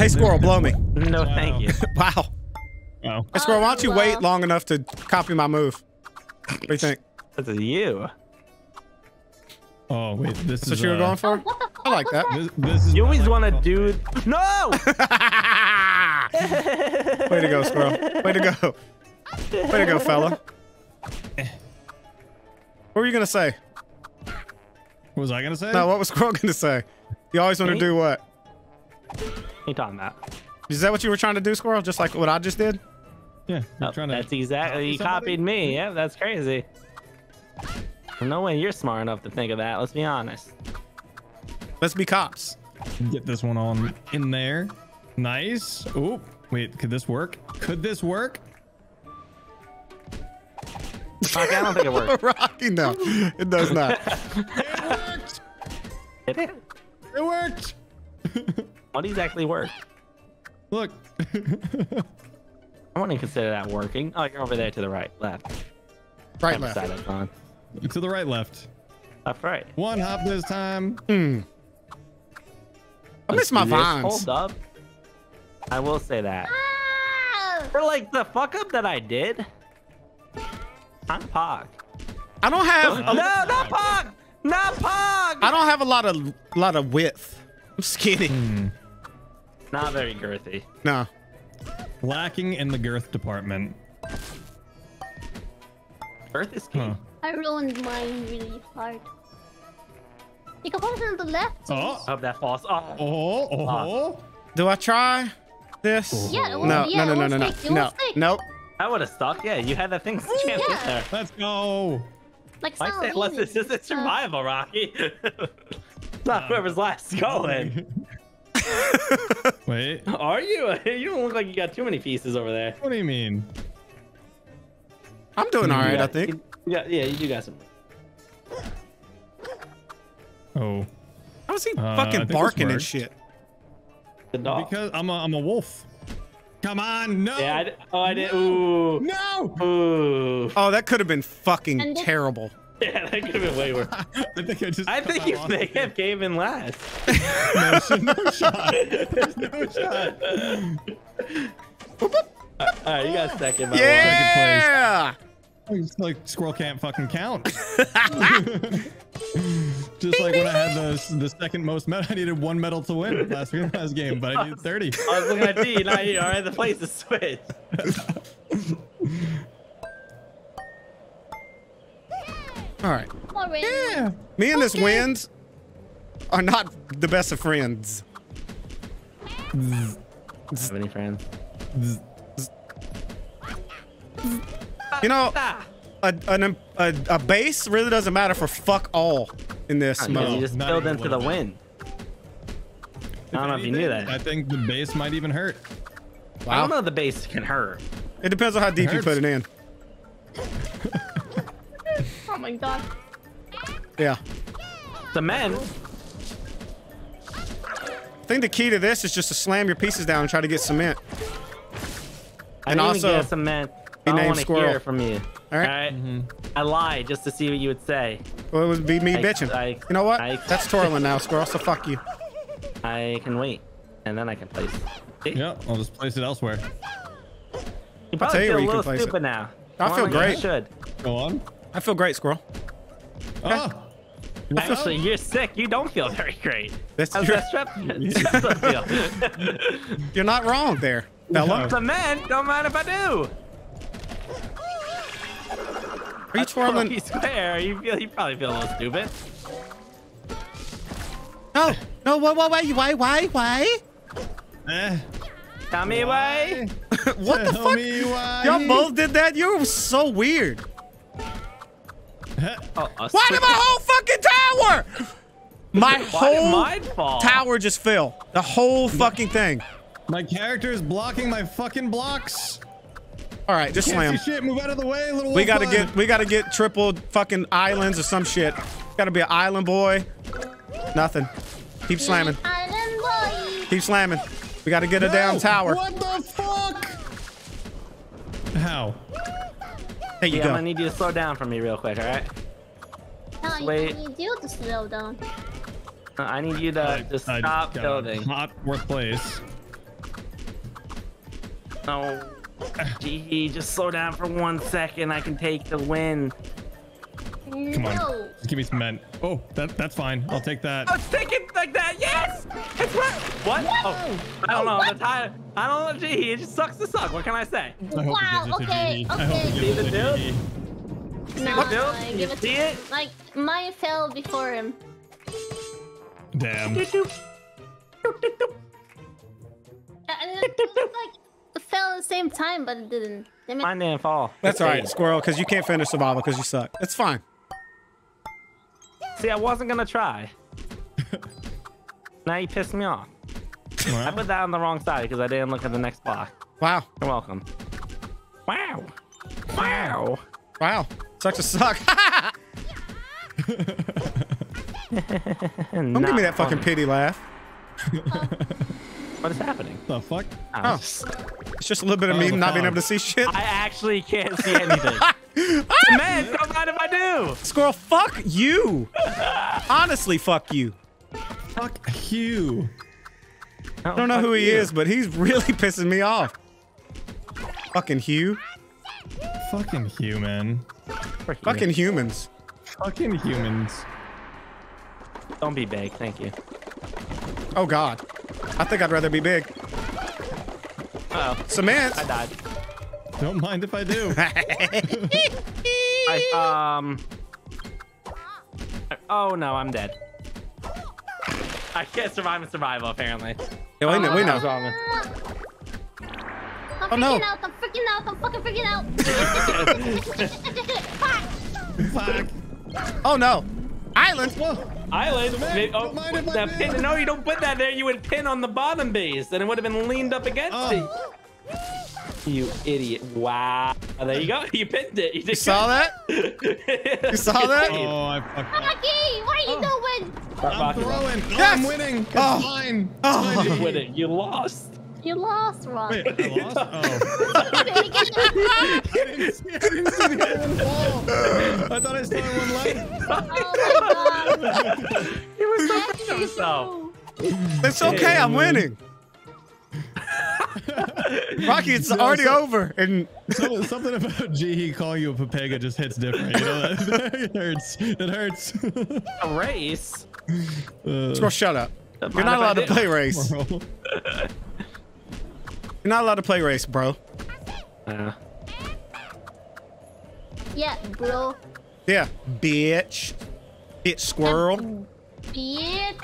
Hey, squirrel, blow me. No, Wow. thank you. Wow. Oh. Hey, squirrel, why don't you wait long enough to copy my move? What do you think? That's you. Oh wait, this That's what you were uh, going for? What the fuck I like was that. This, this is You always want to do. No. Way to go, squirrel. Way to go. Way to go, fella. What were you gonna say? What was I gonna say? No, what was Squirrel gonna say? You always want to do what? What are you talking about? Is that what you were trying to do, Squirrel? Just like what I just did? Yeah, I'm Nope, oh, trying to. that's exactly. You somebody? copied me. Yeah, that's crazy. No way you're smart enough to think of that. Let's be honest. Let's be cops. Get this one on in there. Nice. Oop. Wait, could this work? Could this work? Fuck, I don't think it worked. Rocky, no, it does not. It worked. Did it? It worked. What exactly worked? Look. I want to consider that working. Oh, you're over there to the right, left. Right, Whichever left. side that's on. to the right, left. Left, right. One hop this time. Hmm. I miss my This vines. Hold up. I will say that. Ah! For like the fuck up that I did, I'm Pog. I don't have. No, A, not Pog! Not Pog! I don't have a lot of lot of width. I'm skinny. Hmm. Not very girthy. No. Lacking in the girth department. Earth is key. Huh. I ruined mine really hard. You can put it on the left. Oh. I hope that falls. Oh, Oh. Oh. Do I try this? Yeah, it will, No, yeah, no, it no, will no, no, stick, no, no, nope. I would have stuck. Yeah, you had that thing jammed in Yeah. there. Let's go. Like I sound say, unless easy. it's just a Uh, survival, Rocky. Not whoever's last going. Wait. Are you? You don't look like you got too many pieces over there. What do you mean? I'm doing all You right, I think. you- you yeah, you do got some. Oh. How is he Uh, fucking barking and shit? The dog. Because I'm a, I'm a wolf. Come on. No. yeah, I. Oh, I did. Ooh. No. Ooh. Oh, that could have been fucking terrible. Yeah, that could have been way worse. I think I just. I think my you loss. may have came in last. no, sh- no shot. There's no shot. All right, you got second. by one. Yeah. It's like squirrel can't fucking count. Just like when I had the the second most medal, I needed one medal to win last last game, but I needed thirty. I was looking at D, not you. All right, the place is switched. All right. Already. Yeah. Me and this wind are not the best of friends. Have any friends? You know, a, an, um, a, a base really doesn't matter for fuck all in this mode. you just not spilled even into the a little wind. I don't know if you knew that. I think the base might even hurt. I don't Wow. know the base can hurt. It depends on how deep you put it in. My god. Yeah. The men, I think the key to this is just to slam your pieces down and try to get cement. I And also, even get some men. I don't named want to Squirrel. hear from you. All right. All right? Mm-hmm. I lied just to see what you would say. Well, it would be me I- bitching. I- you know what? I- That's twirling now, squirrel. So fuck you. I can wait, and then I can place. It. Yeah, I'll just place it elsewhere. You probably tell you feel where a you can little place it. stupid now. I feel like you great. should. Go on. I feel great, squirrel. Oh. Actually, you're sick. You don't feel very great. That's How's your, that strep, strep feel? you're not wrong there, fella. the men don't mind if I do. Are you twirling? You square. You feel. You probably feel a little stupid. No, no. Why, why, why, why, why, why? Eh. Tell me why. what the Tell fuck? me why. Y'all both did that. You're so weird. Oh, a Why did my whole fucking tower? My whole mine tower just fell. The whole fucking thing. My character is blocking my fucking blocks. All right, just slam. see shit. Move out of the way, little. We gotta bud. get we gotta get triple fucking islands or some shit. Gotta be an island boy. Nothing. Keep slamming. Island boy. Keep slamming. We gotta get a down No! tower. What the fuck? How? There you yeah, go. I need you to slow down for me real quick, all right? No, wait. I need you to slow down. Uh, I need you to I, just I stop building. Hot workplace. No. Oh, gee, just slow down for one second. I can take the win. Come on. No. Give me some cement. Oh, that that's fine. I'll take that. Oh, take it like that. Yes. It's right. What? Oh, I don't know. The tire. I don't know. Gee, it just sucks to suck. What can I say? I hope Wow, he gives it to okay, I hope he okay. gives it See the to dude? GE. No, What, Bill? I You give it see to it? Like mine fell before him. Damn. Like it fell at the same time, but it didn't. Damn it. Mine didn't fall. That's all right, Squirrel, because you can't finish survival because you suck. It's fine. See, I wasn't gonna try. now you pissed me off. I put that on the wrong side because I didn't look at the next block. Wow. You're welcome. Wow. Wow. Wow. Sucks to suck. Don't give me that fucking pity laugh. What is happening? the fuck? Ah, Oh. just- It's just a little bit of Oh, me the not being able to see shit. I actually can't see anything. Man, don't mind if I do. Squirrel, fuck you. Honestly, fuck you. Fuck you. I don't know who he is, but he's really pissing me off. Fucking Hugh. Fucking human. Fucking humans. Fucking humans. Don't be big, thank you. Oh God. I think I'd rather be big. Uh oh, Cement. I died. Don't mind if I do. I, um. Oh no, I'm dead. I can't survive in survival, apparently. Yeah, we know. We I know. wrong. I'm Oh, no. out. I'm freaking out. I'm fucking freaking out. Fuck. Fuck. Oh no. Island. Island. Man, oh, don't mind if I the pin, no, you don't put that there. You would pin on the bottom base, and it would have been leaned up against Oh. it. You idiot! Wow. Oh, there you go. You pinned it. You, You saw that? you saw that? Oh, I fucked up. Rocky, what are you oh. doing? I'm throwing. Oh, Yes! I'm winning. It's Oh. fine. It's Oh. fine. You with it. You lost. You lost, Rock. Wait, I lost? Oh. I didn't see, I didn't see the other one fall. I thought I saw one left. oh my god. He was so Yes, proud of himself. It's okay. I'm winning. Rocky, it's already over. And Something, something about GE calling you a Papega just hits different. You know that? it hurts. It hurts. A race. Uh, Squirrel, shut up. You're not allowed to play race. bro. You're not allowed to play race, bro. Uh, Yeah, bro. Yeah, bitch. Bitch, squirrel. Bitch.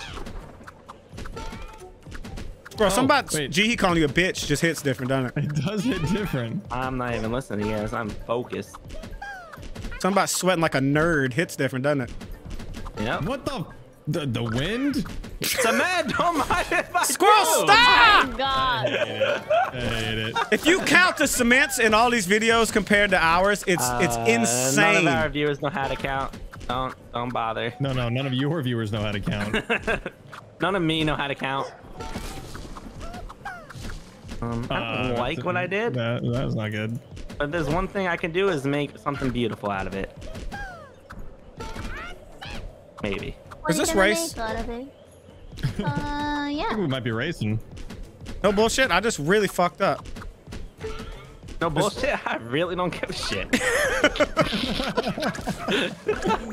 Squirrel, something about wait. G he calling you a bitch just hits different, doesn't it? It does hit different. I'm not even listening to you. I'm focused. Something about sweating like a nerd hits different, doesn't it? Yeah. What the? The, the wind? Cement, don't mind if I Squirrel, do. stop! Oh my god. I hate it. If you count the cements in all these videos compared to ours, it's it's Uh, None insane. of our viewers know how to count. Don't don't bother. No, no, none of your viewers know how to count. None of me know how to count. Um, I don't Uh, like what I did, That, that's not good. but there's one thing I can do is make something beautiful out of it. Maybe. What Is this gonna race? make out? Uh, I think yeah. we might be racing. No bullshit. I just really fucked up. No bullshit. I really don't give a shit.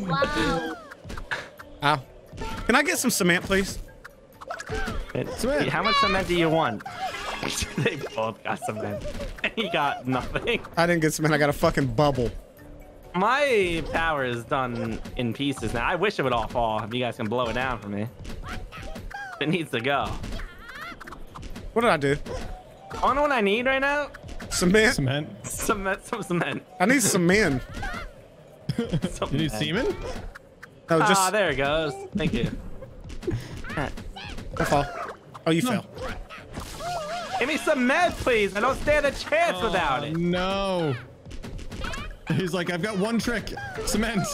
Wow. Ow. Can I get some cement, please? Cement. How much cement do you want? They both got cement. And he got nothing. I didn't get cement. I got a fucking bubble. My power is done in pieces now. I wish it would all fall. If you guys can blow it down for me. It needs to go. What did I do? I know what I need right now? Cement? Cement. Cement, some cement. I need some men. Some You need cement. semen? No, Ah, just there it goes. Thank you. don't fall. Oh, you fell. Give me some meds, please. I don't stand a chance oh, without Oh, it. No. He's like, I've got one trick. Cement.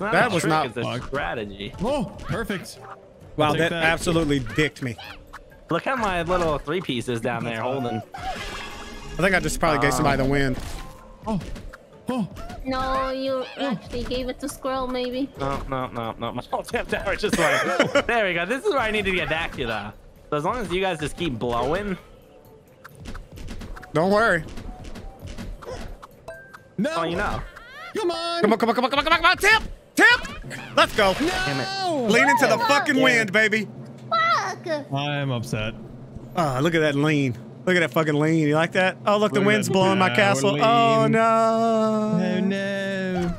Not That a was trick, not- It's a Fuck. strategy. Oh, perfect. Wow, that, that. absolutely dicked me. Look at my little three pieces down there holding. I think I just probably gave somebody the ah. win. Oh, oh. No, you actually gave it to Squirrel, maybe. No, no, no, no. My whole damn tower just like. there we go. This is where I need to get back to though. So as long as you guys just keep blowing, Don't worry. No. Oh, you know. Come on. Come on, come on, come on, come on, come on, come on. Tip! Tip! Let's go. Damn it. Lean into the fucking wind, baby. Fuck! I am upset. Oh, look at that lean. Look at that fucking lean. You like that? Oh, look, the Look at wind's that blowing my castle. lean. Oh, no. Oh no.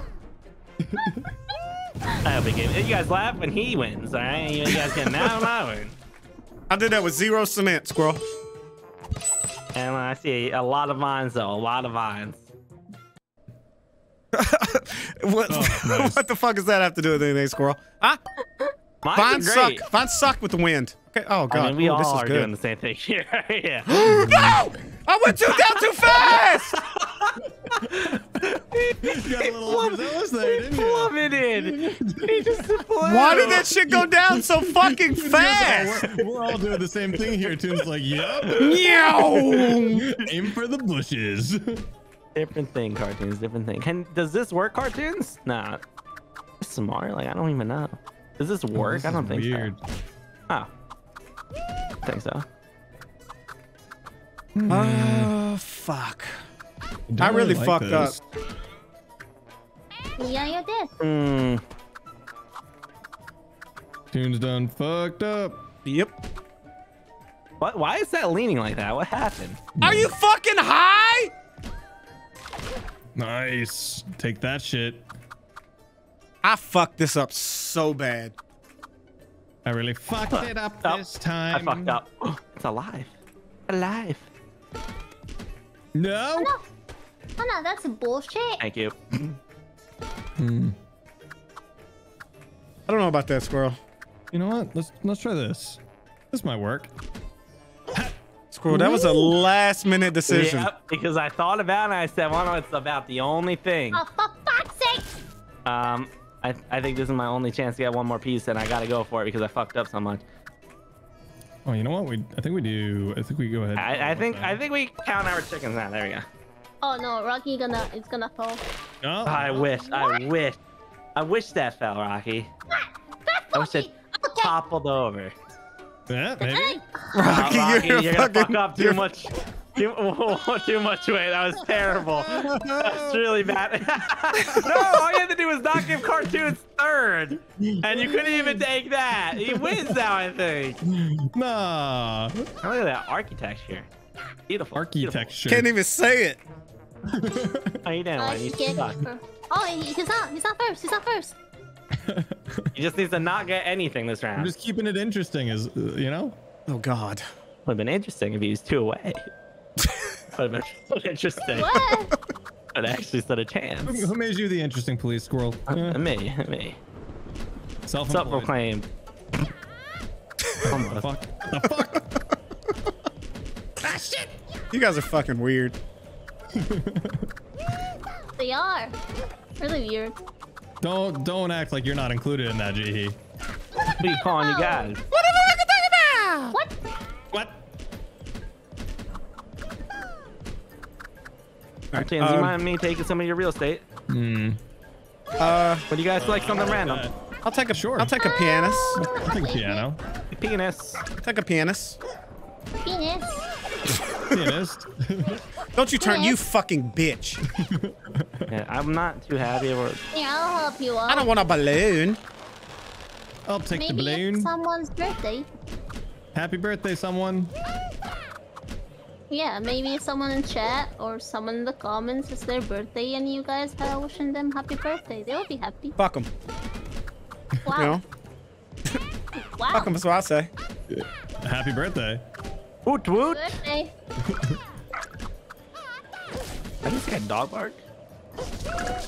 I hope he gave, you guys laugh when he wins, all right? You guys get mad when I win. I did that with zero cement, squirrel. And I see a lot of vines, though. A lot of vines. what, Oh, nice. what the fuck does that have to do with anything, squirrel? Huh? Mine Vines great. suck. Vines suck with the wind. Okay. Oh, God. I mean, we Ooh, all this is are good. doing the same thing here. yeah. no! I went too down too fast! You got a little overzealous there, didn't you? Plummeted. He just. Why did that shit go down so fucking fast? We're, we're all doing the same thing here. Toon's like, yep. Meow! Aim for the bushes. Different thing, cartoons. Different thing. Can does this work, cartoons? Nah. Smart. Like I don't even know. Does this oh, work? This I don't think weird. so. Oh. I think so. Oh, fuck. Don't I really like fucked this. Yeah, you did. Hmm. Toon's done fucked up. Yep. What? Why is that leaning like that? What happened? Are you fucking high? Nice. Take that shit. I fucked this up so bad. I really fucked it up Oh, this time. I fucked up. it's alive. Alive. No. No. Oh no, that's bullshit. Thank you. Hmm. I don't know about that, squirrel. You know what? Let's let's try this. This might work. Squirrel, that was a last minute decision. Yep, because I thought about it and I said, well, no, it's about the only thing. Oh, for fuck's sake! Um, I, I think this is my only chance to get one more piece and I gotta go for it because I fucked up so much. Oh, you know what? We I think we do. I think we go ahead. I, I think I think we count our chickens now. There we go. Oh no, Rocky gonna it's gonna fall. No. I wish, I wish, I wish that fell, Rocky. I wish it Okay. toppled over. Yeah, maybe. Hey, Rocky, Rocky, you're, you're, a gonna fuck up too much. Too, oh, too much weight. That was terrible. That's really bad. no, all you had to do was not give cartoons third, and you couldn't even take that. He wins now, I think. Nah. Look at that architecture. Beautiful. Architecture. Can't even say it. Beautiful. How you doing, uh, Lenny? he You get Oh, he's not. He's not first. He's not first. He just needs to not get anything this I'm round. just keeping it interesting, is uh, you know. Oh, God. Would have been interesting if he was two away. Would have been so interesting. What? But actually stood a chance. Who who made you the interesting police squirrel? Uh, me, me. Self-employed. Self-proclaimed. The fuck? The fuck? You guys are fucking weird. they are. Really weird. Don't don't act like you're not included in that, Jihi. Who you calling you guys? What? What? Alright, James, you um, mind me taking some of your real estate? Hmm. Uh, Would you guys like something random? I'll take a Sure. I'll take a pianist. I'll take a piano. Penis. Take a pianist. Penis. Pianist. Don't you turn, you fucking bitch. Yeah, I'm not too happy with Here, I'll help you out. I don't want a balloon. I'll take Maybe the balloon. it's someone's birthday. Happy birthday, someone. Yeah, maybe someone in chat or someone in the comments it's their birthday and you guys are wishing them happy birthday. They'll be happy. Fuck them. Wow. You know? Wow. Fuck them, that's what I say. Happy birthday. Woot woot. Birthday. I just got dog bark.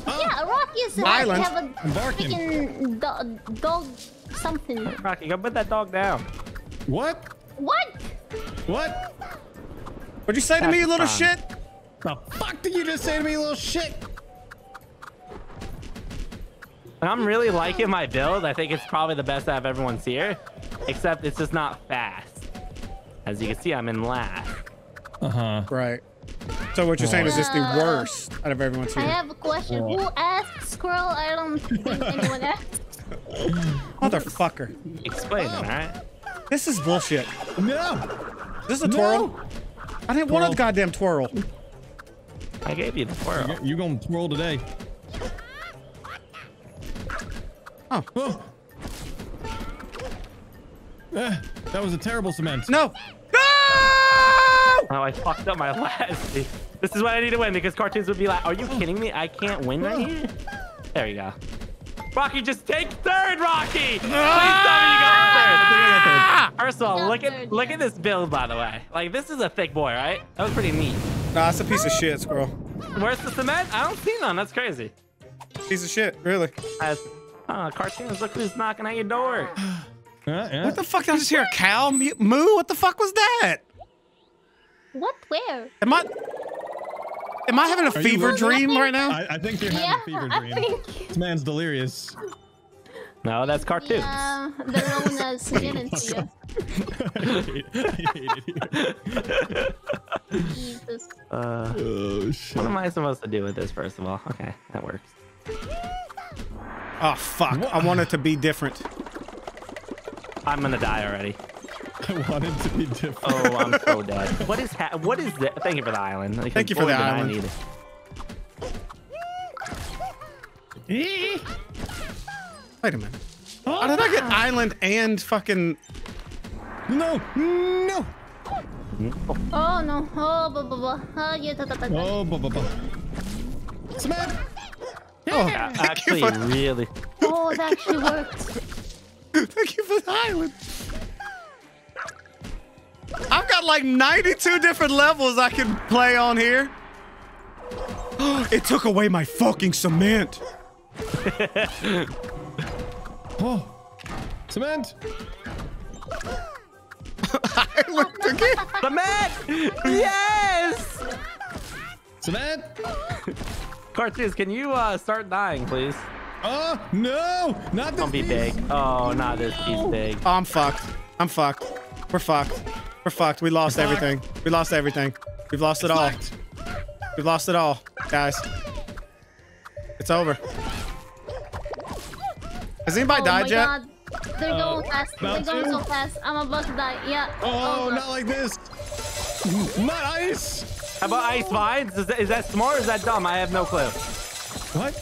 Yeah, Rocky is Island. have a I'm barking. freaking do- dog something. Rocky, go put that dog down. What? What? What? What'd you say to me, you little That's shit? The fuck did you just say to me, you little shit? I'm really liking my build. I think it's probably the best out of everyone's here. Except it's just not fast. As you can see, I'm in last. Uh huh. Right. So what you're saying is this the Uh, worst out of everyone's I have a question. Who asked Squirrel? I don't think anyone asked. Motherfucker. Explain it, alright? This is bullshit. No. This is a Toro. No. I didn't want a goddamn twirl. I gave you the twirl. You- You gonna twirl today? Oh. Oh. Ah, that was a terrible cement. No. No! Oh, I fucked up my last. This is what I need to win because cartoons would be like, "Are you kidding me? I can't win right here." There you go. Rocky, just take third, Rocky. Please tell me you got third. Ah! First of all, look at look at this build, by the way. Like this is a thick boy, right? That was pretty neat. Nah, it's a piece of shit, squirrel. Where's the cement? I don't see none. That's crazy. Piece of shit, really. As uh, cartoons, look who's knocking at your door. Yeah, yeah. What the fuck? Did I just hear a cow moo? What the fuck was that? What? Where? Am I? Am I having a Are fever dream right now? I, I think you're having Yeah, a fever I dream. think. This man's delirious. No, that's cartoons. Yeah, the Rona's getting to you. I hate it. Jesus. Uh, oh shit. what am I supposed to do with this? First of all, okay, that works. Oh fuck! I want it to be different. I'm gonna die already. I wanted to be different. Oh, I'm so dead. What is ha- what is that? Thank you for the island. Because Thank you for the did I island. need it. Wait a minute. Oh, How did I get ah! island and fucking? No, no. Oh no. Oh, blah, blah, blah. Oh, yeah, da, da, da, da. Oh, blah, blah, blah. Cement. Oh, Yeah, thank you actually, for, really. Oh, it actually worked. thank you for the island. I've got like 92 different levels I can play on here. it took away my fucking cement. Oh, cement. Island again. The man! Yes! Cement. Cartoons, can you uh, start dying, please? Oh no, not this. Don't be piece. big. Oh, not this piece big. Oh, I'm fucked. I'm fucked. We're fucked. We're fucked. We lost You're fucked. everything. We lost everything. We've lost it all. Fucked. We've lost it all, guys. It's over. Has anybody oh died my yet? god. They're Uh, going fast. They're going you? so fast. I'm about to die. Yeah. Oh, God. not like this. Not ice. How about ice vines? Is that, is that smart or is that dumb? I have no clue. What?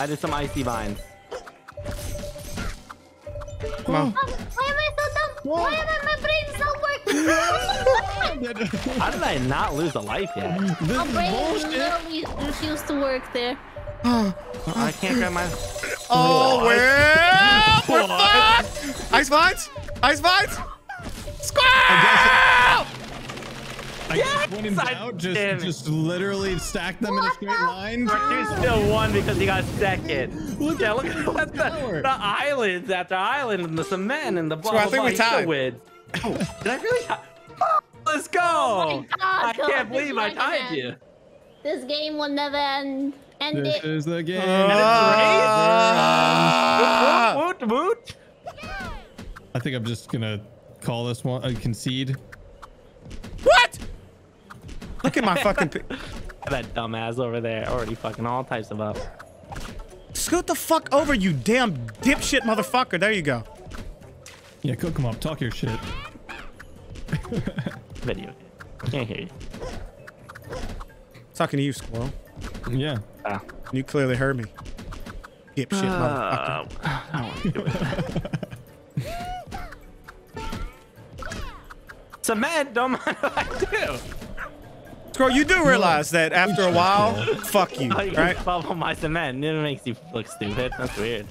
I did some icy vines. Come on. Oh, why am I so dumb? Whoa. Why am I, How did I not lose a life yet? this my is brain bullshit. literally refused to work there. Oh, I can't grab my. Oh, oh well, we're fucked. Ice vines. Ice vines. Squirrel! I guess when in Yes, I doubt, just just literally stacked them in a straight the line. Cartoon still won because he got second. Look yeah, at look at the what the, the islands after island and the cement and the blah, So I think blah. we tied. Wins. Oh, did I really? tie- Let's go! Oh my I God, can't believe I like tied you. This game will never end. End This it. is the game. Ah. Woot, woot, woot. I think I'm just gonna call this one uh, concede. What? Look at my fucking. Pi- That dumbass over there already fucking all types of up. Scoot the fuck over, you damn dipshit motherfucker. There you go. Yeah, cook them up. Talk your shit. Video. Can't hear you. Talking to you, squirrel. Yeah. Ah. You clearly heard me. Dipshit motherfucker. Uh, I don't want to do it. Cement, don't mind what I do. Squirrel, you do realize that after a while, fuck you, Oh, you right? can bubble my cement. It makes you look stupid. That's weird.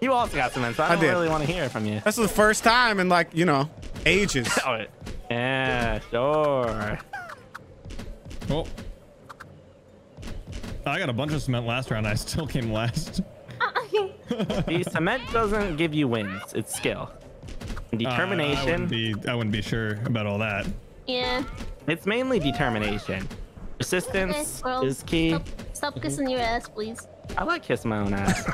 You also got cement, so I I don't did. really want to hear it from you. This is the first time in like, you know, ages. Oh, yeah, sure. Oh. I got a bunch of cement last round. I still came last. The cement doesn't give you wins. It's skill. Uh, I Determination. wouldn't be. I wouldn't be sure about all that. yeah. it's mainly determination. Okay, Persistence squirrel. is key. Stop, stop kissing your ass, please. I like kissing my own ass.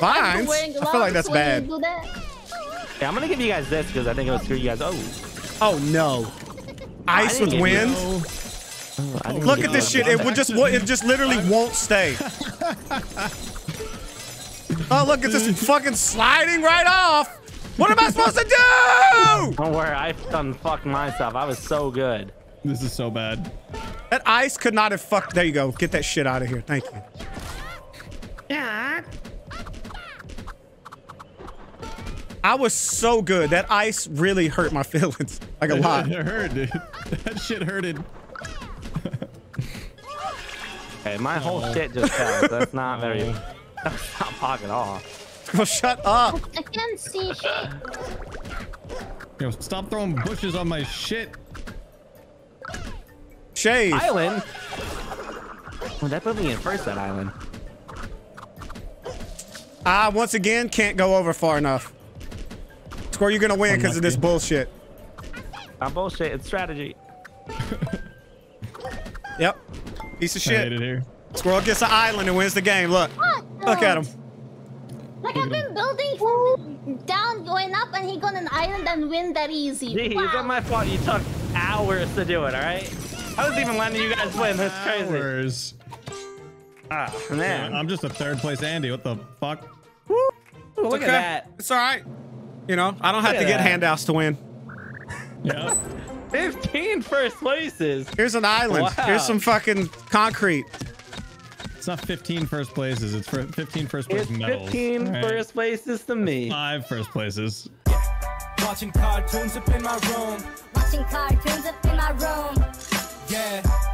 Vines? are you wearing I feel like that's bad. That? yeah, I'm gonna give you guys this because I think it'll screw you guys. Oh, Oh no. Ice with give you- wind? oh, Look at this shit. It would just it just literally won't stay. Oh, look, it's just fucking sliding right off. What am I supposed to do? Don't worry, I done fucked myself. I was so good. This is so bad. That ice could not have fucked. There you go. Get that shit out of here. Thank you. Yeah. I was so good. That ice really hurt my feelings. Like a lot. It hurt, dude. That shit hurted. Hey, my whole Oh. shit just fell. That's not very. That's not pog off. Well, shut up. I can't see shit. Yo, stop throwing bushes on my shit. Shave. Island. Well, that put me in first. That island. I once again can't go over far enough. Score, you're gonna win because of this Unlucky. bullshit. Not bullshit. It's strategy. Yep. Piece of I hate shit. it here. Squirrel gets an island and wins the game. Look. Look at him. Like I've been building from down, going up, and he got an island and win that easy. Gee, it's wow. not my fault. You took hours to do it. All right. I was even letting you guys win. That's crazy. Hours. Ah, man. I'm just a third place Andy. What the fuck? Look at that. It's all right. You know, I don't have to at get handouts to win. Yeah. 15 first places. Here's an island. Wow. Here's some fucking concrete. It's not 15 first places. It's for 15 first place It's medals. 15 All right. first places to me. Five first places. Watching cartoons up in my room. Watching cartoons up in my room. Yeah.